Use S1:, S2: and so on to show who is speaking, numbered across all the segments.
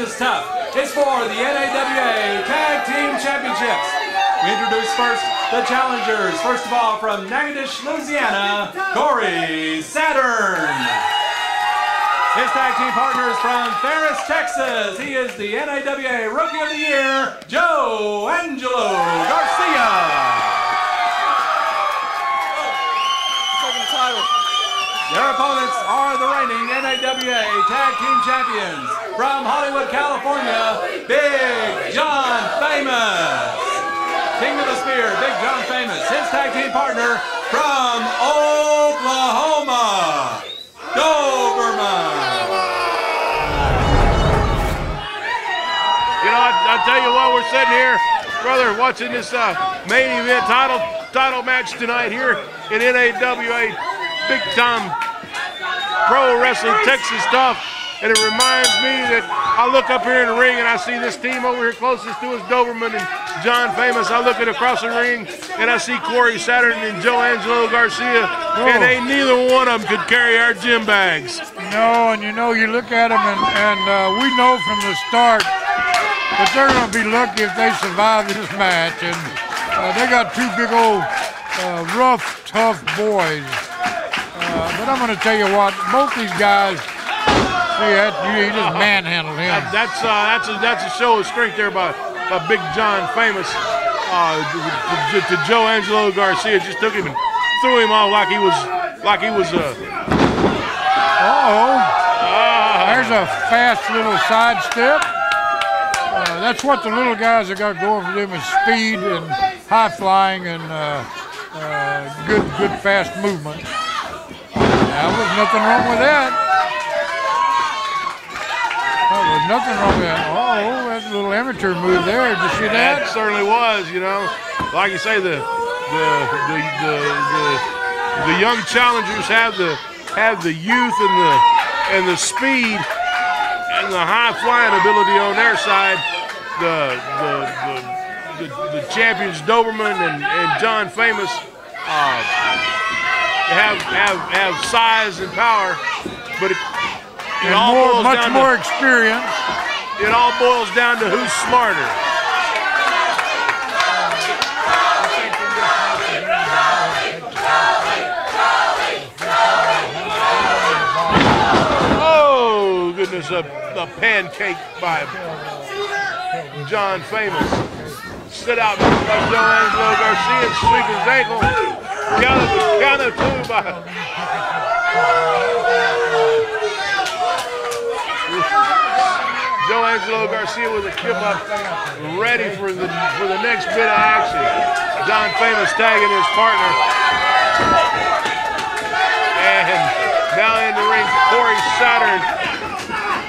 S1: Texas Tough is for the NAWA Tag Team Championships. We introduce first the challengers. First of all, from Natchitoches, Louisiana, Korey Saturn. His tag team partner is from Ferris, Texas. He is the NAWA Rookie of the Year, Joe Angelo Garcia. Their opponents are the reigning NAWA Tag Team Champions from Hollywood, California, Big John Famous. King of the Spear, Big John Famous. His tag team partner from Oklahoma, Doberman.
S2: You know, I, I tell you what, we're sitting here, brother, watching this uh, main event title title match tonight here in NAWA big time pro wrestling Texas stuff. And it reminds me that I look up here in the ring and I see this team over here closest to us, Doberman and John Famous. I look at across the ring and I see Korey Saturn and Joe Angelo Garcia, and ain't neither one of them could carry our gym bags.
S3: No, and you know, you look at them and, and uh, we know from the start that they're going to be lucky if they survive this match. And uh, they got two big old uh, rough, tough boys. Uh, but I'm going to tell you what, both these guys, see that you, you just manhandled him.
S2: That, that's uh, that's a that's a show of strength there by, by Big John Famous uh, to, to, Joe Angelo Garcia. Just took him and threw him off like he was like he was a.
S3: Uh oh. There's a fast little side step. Uh, that's what the little guys have got going for them is speed and high flying and uh, uh, good, good fast movement. There was nothing wrong with that. Nothing wrong with that. Oh, that little amateur move there. Did you see that?
S2: That certainly was, you know. Like you say, the the the the, the, the young challengers have the have the youth and the and the speed and the high flying ability on their side. The the the, the, the champions Doberman and, and John Famous uh, have have have size and power, but it, it
S3: and more, much more
S2: to,
S3: experience.
S2: It all boils down to who's smarter. Oh goodness, a, a pancake by John Famous. Stood out by Joe Angelo Garcia and sweep his ankle. Count of, count of two by Joe Angelo Garcia with a kip up, ready for the for the next bit of action. John Famous tagging his partner. And now in the ring, Korey Saturn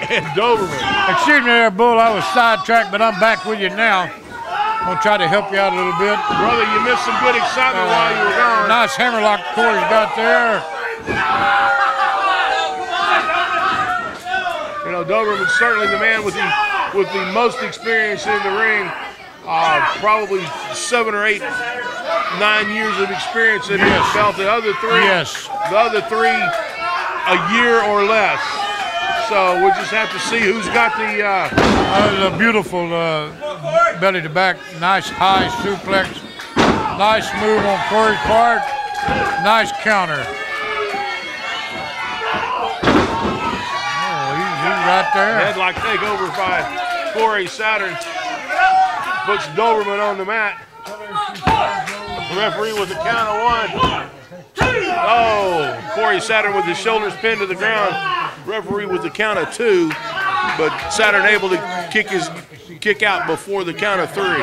S2: and Doberman.
S3: Excuse me there, Bull. I was sidetracked, but I'm back with you now. I'm gonna try to help you out a little bit.
S2: Brother, you missed some good excitement uh, while you were gone.
S3: Nice hammerlock Korey's got there.
S2: Know, certainly the man with the with the most experience in the ring. Uh, probably seven or eight, nine years of experience in yes. his belt. The other three,
S3: yes.
S2: the other three, a year or less. So we'll just have to see who's got the. Uh,
S3: uh, the beautiful uh, belly to back, nice high suplex, nice move on Korey's part, nice counter. Oh, he's, he's right there.
S2: Headlock takeover by Korey Saturn. Puts Doberman on the mat. The referee with a count of one. Oh, Korey Saturn with his shoulders pinned to the ground. Referee with the count of two, but Saturn able to kick his kick out before the count of three.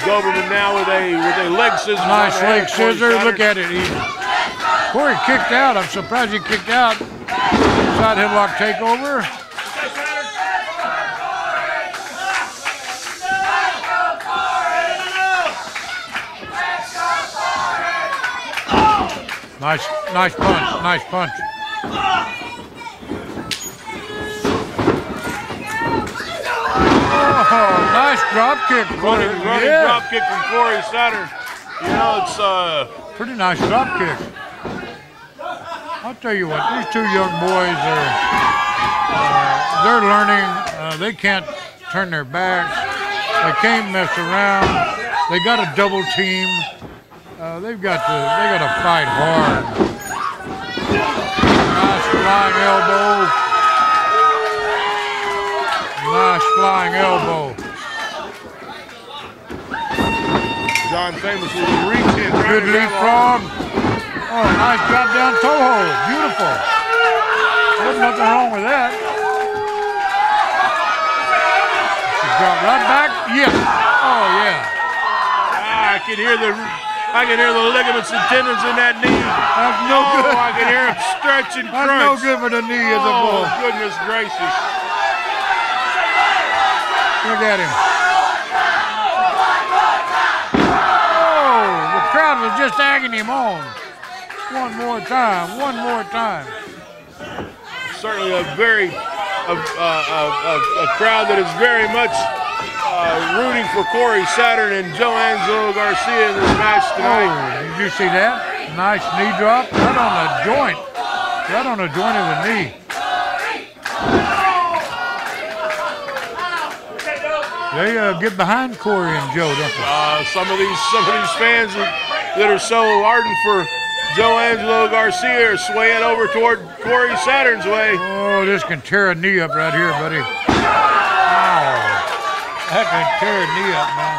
S2: Doberman now with a with a leg scissor.
S3: Nice leg scissor. Look at it. He, Korey kicked out. I'm surprised he kicked out. Side headlock takeover. Nice, nice punch, nice punch. Oh, nice drop kick.
S2: Running, running yeah. drop kick from Korey Saturn. You know, it's uh
S3: pretty nice drop kick. Tell you what, these two young boys are uh, they're learning. Uh, they can't turn their backs. They can't mess around. They got a double team. Uh, they've got to they got to fight hard. Nice flying elbow. Nice flying elbow.
S2: John Famous with a reach in.
S3: Good
S2: to grab a-
S3: leapfrog. Oh, nice drop down toe hold. Beautiful. There's nothing wrong with that. Drop right back. Yes. Oh, yeah.
S2: Ah, I can hear the I can hear the ligaments and tendons in that knee.
S3: That's no
S2: Oh,
S3: good.
S2: I can hear him stretch and
S3: That's
S2: crunch.
S3: no good for the knee of the
S2: Oh, goodness gracious.
S3: Look at him. Oh, the crowd was just egging him on. One more time. One more time.
S2: Certainly a very a, a, a, a, crowd that is very much uh, rooting for Korey Saturn and Joe Angelo Garcia in this match tonight.
S3: Oh, did you see that? Nice knee drop. Right on the joint. Right on the joint of the knee. They uh, get behind Korey and Joe, don't they?
S2: Uh, some of these some of these fans that, that are so ardent for Joe Angelo Garcia swaying over toward Korey Saturn's way.
S3: Oh, this can tear a knee up right here, buddy. Ow. That can tear a knee up, man.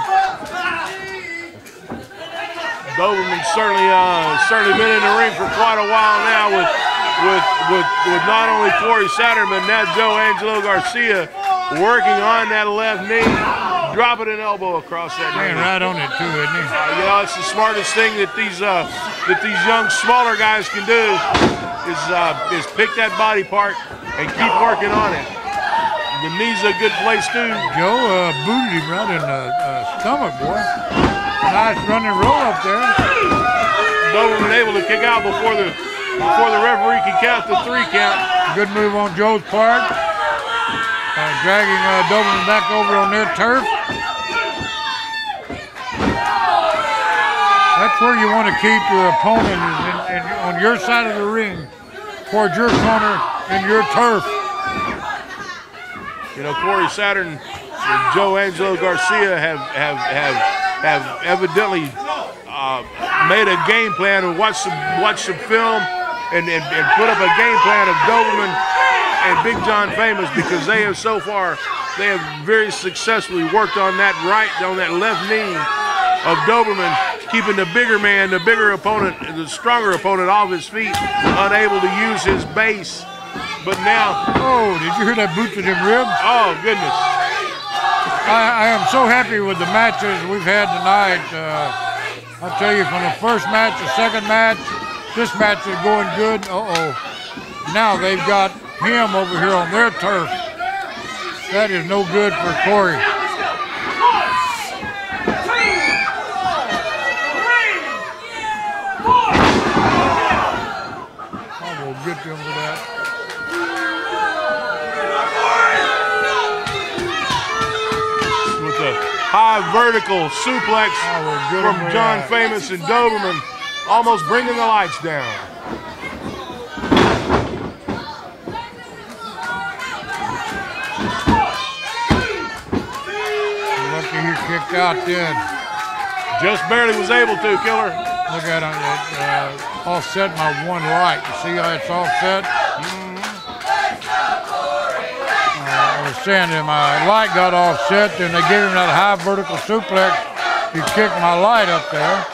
S2: Doberman's certainly uh, certainly been in the ring for quite a while now with with with, with not only Korey Saturn but now Joe Angelo Garcia working on that left knee, dropping an elbow across that knee.
S3: Laying right on it too, isn't he?
S2: Uh, you know, it's the smartest thing that these uh, that these young smaller guys can do is uh, is pick that body part and keep working on it. The knee's a good place too.
S3: Joe uh, booted him right in the uh, stomach, boy. Nice running roll up there.
S2: Doberman able to kick out before the before the referee can count the three count.
S3: Good move on Joe's part. Uh, dragging uh, Doberman back over on their turf. That's where you want to keep your opponent in, in, on your side of the ring, towards your corner and your turf.
S2: You know, Korey Saturn and Joe Angelo Garcia have have have have evidently uh, made a game plan and watched some watched some film and, and, and put up a game plan of Doberman and Big John Famous because they have so far they have very successfully worked on that right on that left knee of Doberman, keeping the bigger man, the bigger opponent, the stronger opponent off his feet, unable to use his base. But now,
S3: Oh, did you hear that boot to them ribs?
S2: oh goodness.
S3: I, I am so happy with the matches we've had tonight. Uh, I'll tell you, from the first match, the second match, this match is going good. Uh-oh. Now they've got him over here on their turf. That is no good for Korey. Will get them for that.
S2: with a high vertical suplex
S3: get
S2: from John
S3: that.
S2: Famous and Doberman, almost bringing the lights down.
S3: Lucky he kicked out then.
S2: Just barely was able to, Killer.
S3: Look at him, it, uh, offset my one light. You see how it's offset? Uh, I was saying that my light got offset, and they gave him that high vertical suplex. He kicked my light up there.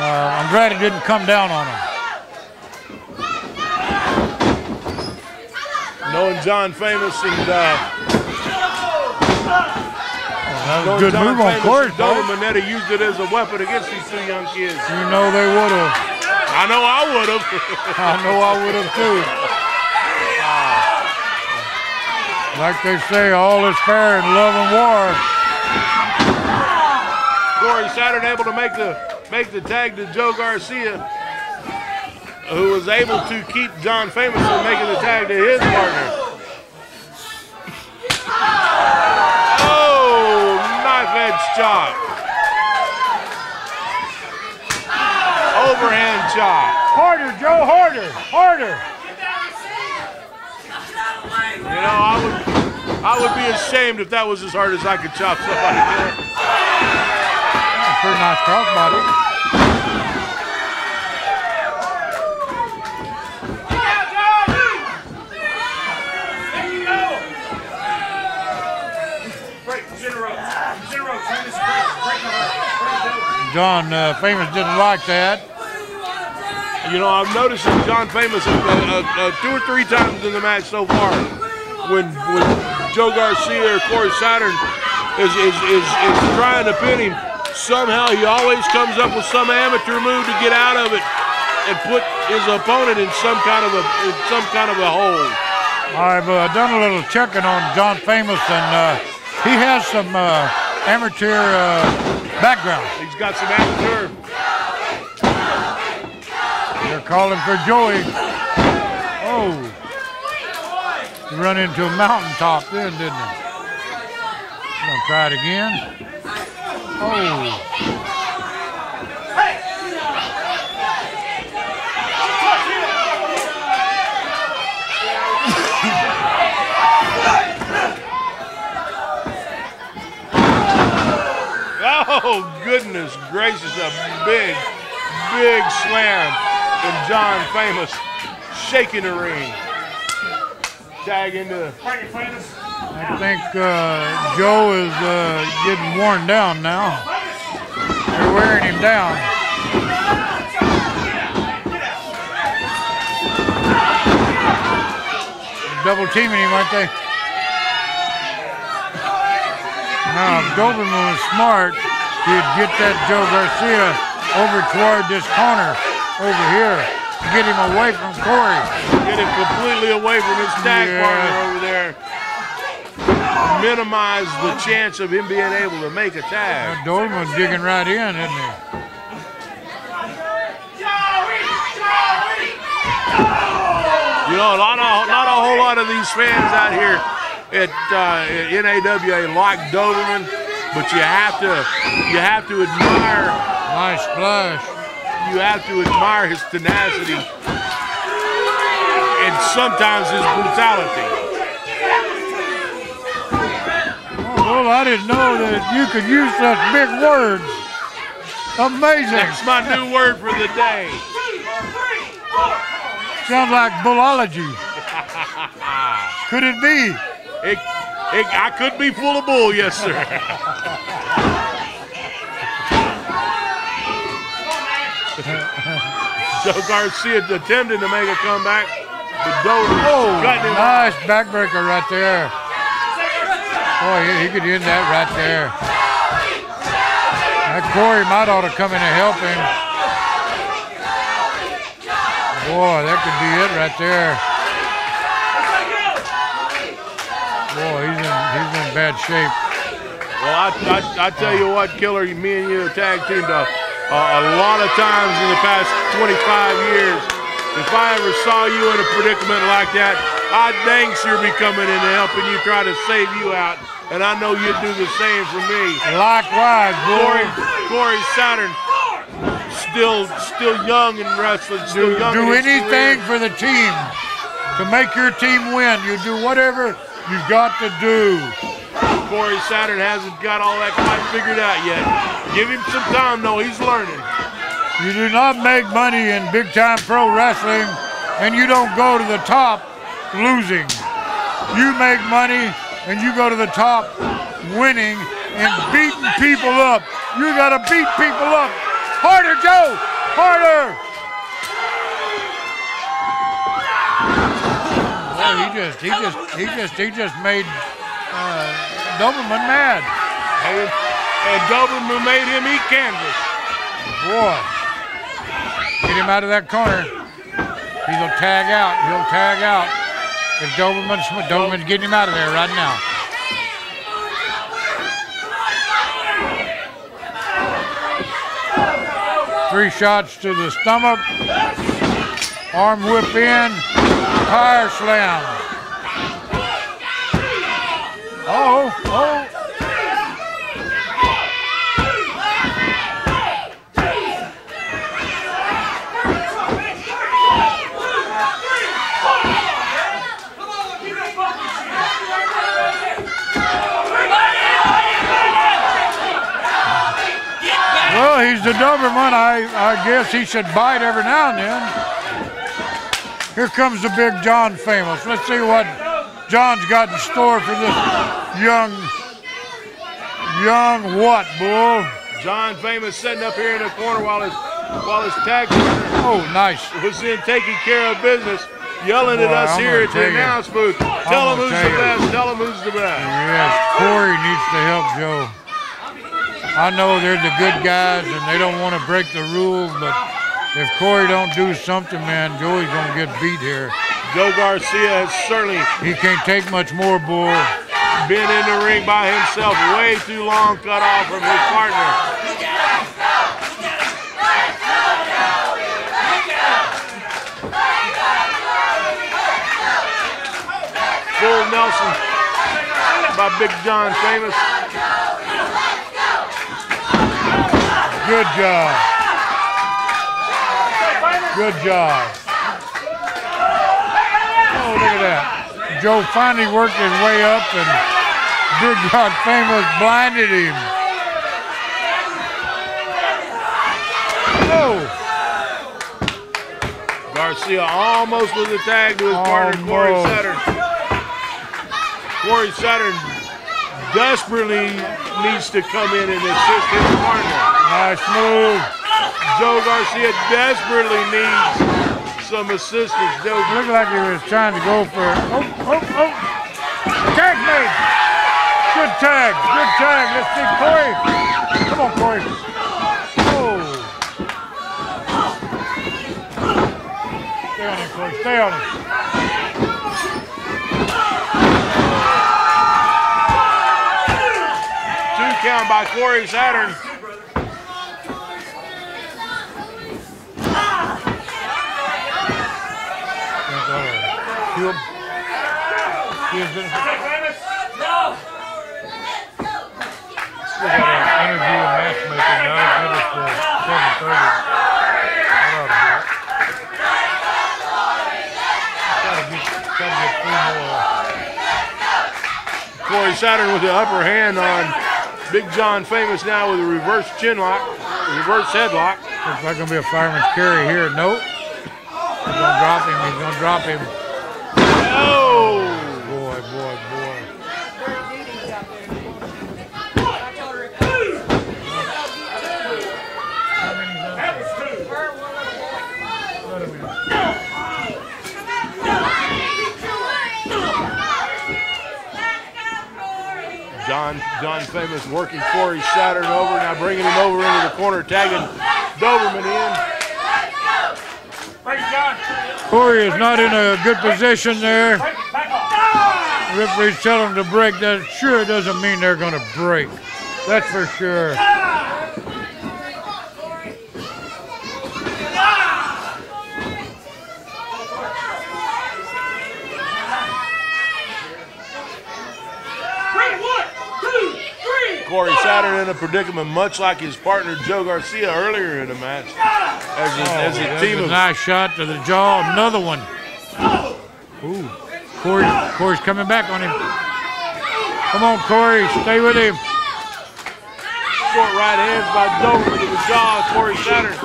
S3: Uh, I'm glad it didn't come down on him.
S2: Knowing John Famous and uh,
S3: That was a good
S2: John
S3: move on
S2: Famous
S3: Korey's
S2: and
S3: part.
S2: Doberman, that he used it as a weapon against these two young kids.
S3: You know they would have.
S2: I know I would have.
S3: I know I would have too. Like they say, all is fair in love and war.
S2: Korey Saturn able to make the make the tag to Joe Garcia, who was able to keep John Famous from making the tag to his partner. Chop. Overhand chop.
S3: Harder, Joe, harder, harder.
S2: You know, I would, I would be ashamed if that was as hard as I could chop somebody.
S3: Pretty nice crossbody. John uh, Famous didn't like that.
S2: You know, I've noticed that John Famous uh, uh, uh, two or three times in the match so far, when when Joe Garcia or Korey Saturn is is, is, is trying to pin him, somehow he always comes up with some amateur move to get out of it and put his opponent in some kind of a in some kind of a hole.
S3: I've uh, done a little checking on John Famous, and uh, he has some uh, amateur uh, background.
S2: He's got some amateur.
S3: They're calling for Joey. Oh. He run into a mountaintop then, didn't he? Gonna try it again. Oh.
S2: Oh goodness gracious! A big, big slam from John Famous, shaking the ring. Tag into.
S3: I think uh, Joe is uh, getting worn down now. They're wearing him down. Double teaming him, aren't they? Now, if Doberman was smart, he'd get that Joe Garcia over toward this corner over here to get him away from Korey.
S2: Get him completely away from his tag
S3: Yeah.
S2: partner over there. Minimize the chance of him being able to make a tag.
S3: That Doberman's digging right in, isn't he?
S2: You know, not a, not a whole lot of these fans out here at, uh, NAWA like Doberman, but you have to you have to admire
S3: Nice splash.
S2: you have to admire his tenacity and sometimes his brutality.
S3: Oh, well, I didn't know that you could use such big words. Amazing.
S2: That's my new word for the day.
S3: Sounds like bullology. Could it be?
S2: It, it, I could be full of bull, yes, sir. Joe Garcia attempting to make a comeback. The
S3: Oh, nice backbreaker right there. Boy, he, he could end that right there. That Korey might ought to come in and help him. Boy, that could be it right there. Boy, he's in bad shape.
S2: Well, I, I, I tell you what, Killer, me and you tag teamed a, a, uh, a lot of times in the past 25 years. If I ever saw you in a predicament like that, I'd dang sure be coming in and helping you try to save you out. And I know you'd do the same for me.
S3: Likewise,
S2: Korey,
S3: boy.
S2: Korey Saturn, still still young in wrestling, still
S3: Do,
S2: young
S3: do anything
S2: career.
S3: for the team to make your team win. You do whatever you've got to do.
S2: Korey Saturn hasn't got all that quite figured out yet. Give him some time, though. He's learning.
S3: You do not make money in big time pro wrestling and you don't go to the top losing. You make money and you go to the top winning and beating people up. You got to beat people up. Harder, Joe! Harder! He just, he just, he just, he just made uh, Doberman mad.
S2: And, and Doberman made him eat canvas.
S3: Boy, get him out of that corner. He'll tag out. He'll tag out. If Doberman's, Doberman's getting him out of there right now. Three shots to the stomach. Arm whip in. Power slam. Oh, oh. Well, he's the Doberman. I, I guess he should bite every now and then. Here comes the big John Famous. Let's see what John's got in store for this young, young what, bull?
S2: John Famous sitting up here in the corner while his while his tag
S3: Oh, nice.
S2: was in taking care of business, yelling at us
S3: I'm
S2: here at the announce booth. Tell him who's the
S3: you.
S2: best. Tell him who's the best.
S3: Yes, Korey needs to help Joe. I know they're the good guys and they don't want to break the rules, but if Korey don't do something, man, Joey's gonna get beat here.
S2: Joe Garcia has certainly
S3: He can't take much more, bull.
S2: been in the ring by himself way too long, cut off from his partner. Full Nelson by Big John Famous.
S3: Good job. Good job. Oh, look at that. Joe finally worked his way up and Big God Famous blinded him. Oh,
S2: Garcia almost with a tag to his partner,
S3: Korey.
S2: Saturn. Korey Saturn desperately needs to come in and assist his partner.
S3: nice move.
S2: Joe Garcia desperately needs some assistance. Joe,
S3: Looked like he was trying to go for Oh, oh, oh. Tag made. Good tag. Good tag. Let's see Korey. Come on, Korey. Oh. Stay on him, Korey. Stay on him.
S2: two count by Korey Saturn.
S3: Cube. Cube's in. Still got an interview and matchmaking now. Get us to 7:30. That ought to do it. Gotta get, gotta get three more.
S2: Korey Saturn with the upper hand on Big John Famous now with a reverse chin lock, reverse headlock.
S3: Looks like gonna be a fireman's carry here. Nope. He's gonna drop him. He's gonna drop him.
S2: Oh!
S3: Boy, boy, boy.
S2: John John Famous working for Korey Saturn over, now bringing him over into the corner, tagging Doberman in.
S3: Korey is not in a good position there. Referee's tell him to break. That sure doesn't mean they're gonna break. That's for sure.
S2: Korey Saturn in a predicament much like his partner Joe Garcia earlier in the match. As a, oh, as a team
S3: a nice shot to the jaw. Another one. Ooh. Korey, Korey's coming back on him. Come on, Korey. Stay with him.
S2: short right hands by Doberman to the jaw Korey Saturn.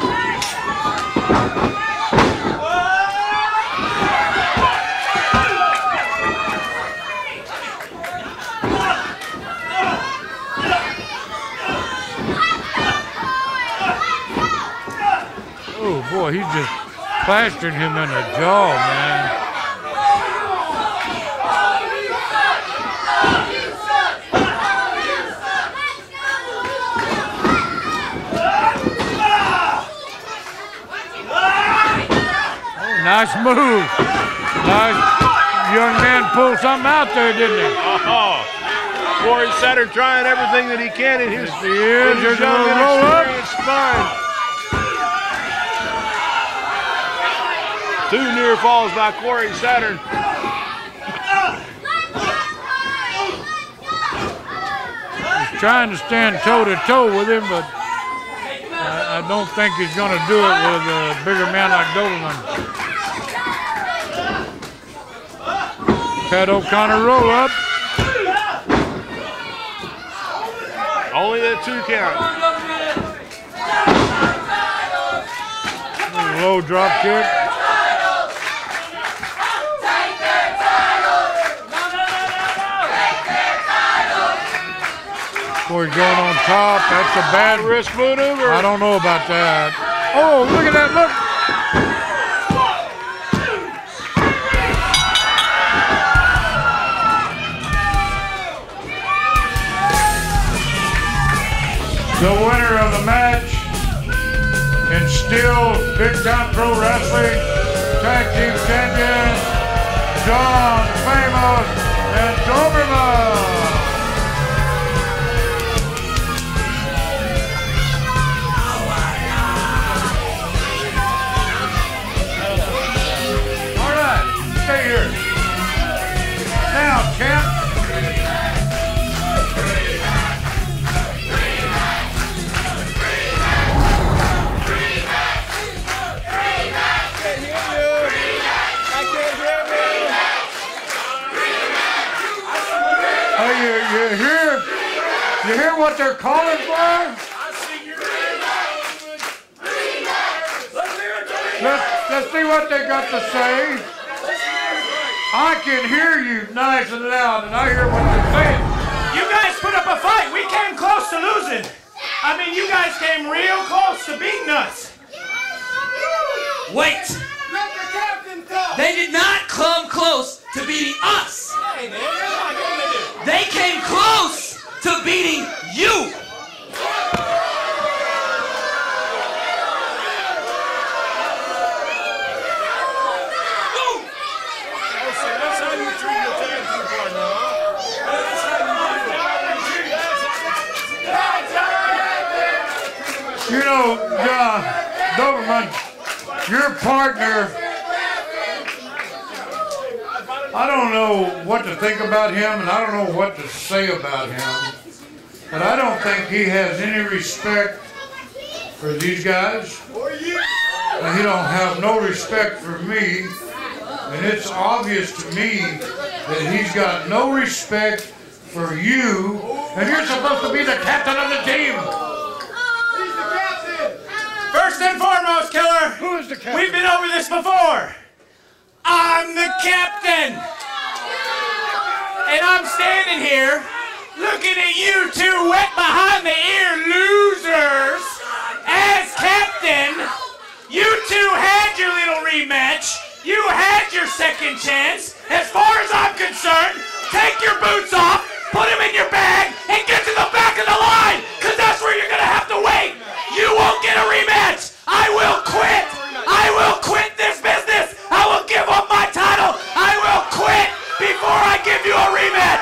S3: Oh boy, he's just plastered him in the jaw, man. Oh, nice move. Nice young man pulled something out there, didn't he?
S2: Oh, Korey Saturn trying everything that he can in his,
S3: Yes, he is.
S2: in his young
S3: little
S2: and experienced spine. Two near falls by Korey Saturn.
S3: He's trying to stand toe to toe with him, but I, I don't think he's going to do it with a bigger man like Doberman. Pat O'Connor roll up.
S2: Only a two count.
S3: low drop kick. He's going on top. That's a bad
S2: Risk maneuver.
S3: I don't know about that. Oh, look at that. Look. The winner of the match and still Big Time Pro Wrestling Tag Team Champion, John Famous and Doberman. What they got to say. I can hear you nice and loud, and I hear what they're saying.
S4: You guys put up a fight. We came close to losing. I mean, you guys came real close to beating us.
S5: Wait! Let the captain go. They did not come close to beating us! They came close to beating you!
S3: You know, uh, Doberman, your partner, I don't know what to think about him and I don't know what to say about him. But I don't think he has any respect for these guys. And he don't have no respect for me. And it's obvious to me that he's got no respect for you. And you're supposed to be the captain of the team.
S4: First and foremost, killer.
S3: Who is the captain?
S4: We've been over this before. I'm the captain. And I'm standing here looking at you two wet behind the ear losers. As captain, you two had your little rematch. You had your second chance. As far as I'm concerned, take your boots off, put them in your bag, and get to the back of the line, because that's where you're going to have to wait. You won't get a rematch. I will quit. I will quit this business. I will give up my title. I will quit before I give you a rematch.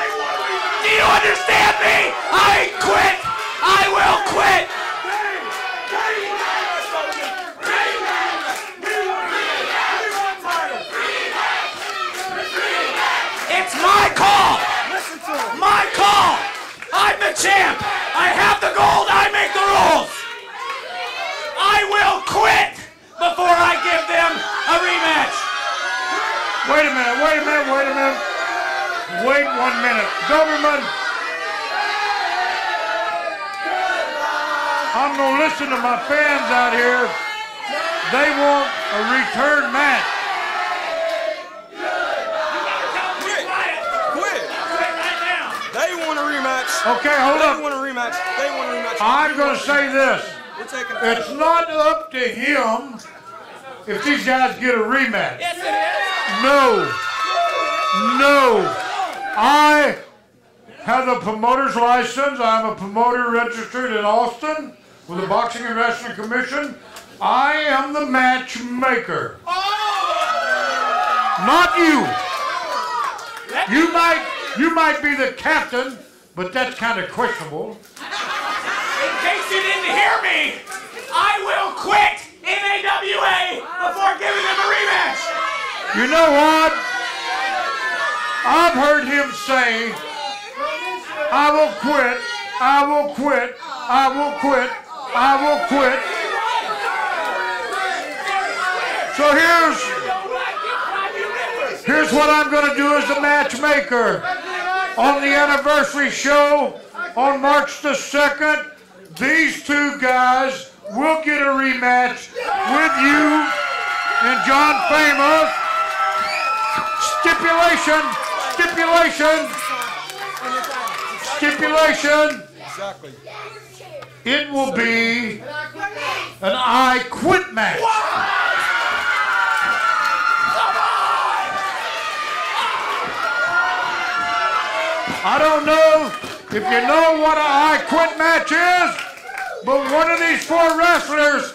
S4: Do you understand me? I quit. I will quit. It's my call. My call. I'm the champ. I have the gold. I make the rules. I will quit before I give them a rematch.
S3: Wait a minute, wait a minute, wait a minute. Wait one minute. Doberman. I'm going to listen to my fans out here. They want a return match.
S4: Quit.
S6: Quit.
S4: Quit right now.
S6: They want a rematch.
S3: Okay, hold
S6: They
S3: up.
S6: want a rematch. They want a rematch.
S3: I'm going to say this.
S6: We're taking.
S3: It's not up to him if these guys get a rematch.
S4: Yes, it is.
S3: No. No. I have a promoter's license. I'm a promoter registered in Austin with the Boxing and Wrestling Commission. I am the matchmaker. Not you. You might you might be the captain, but that's kind of questionable.
S4: In case you didn't hear me, I will quit NAWA before giving them a rematch.
S3: You know what? I've heard him say, I will quit, I will quit, I will quit, I will quit. So here's here's what I'm gonna do as the matchmaker. On the anniversary show on March the 2nd, these two guys will get a rematch with you in John Famous. Stipulation, stipulation, stipulation.
S6: Exactly.
S3: It will be an I quit match. I don't know if you know what an I quit match is, but one of these four wrestlers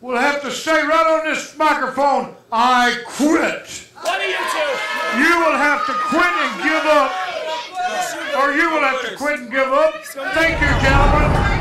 S3: will have to say right on this microphone, I quit.
S4: One of you two.
S3: You will have to quit and give up, or you will have to quit and give up. Thank you, gentlemen.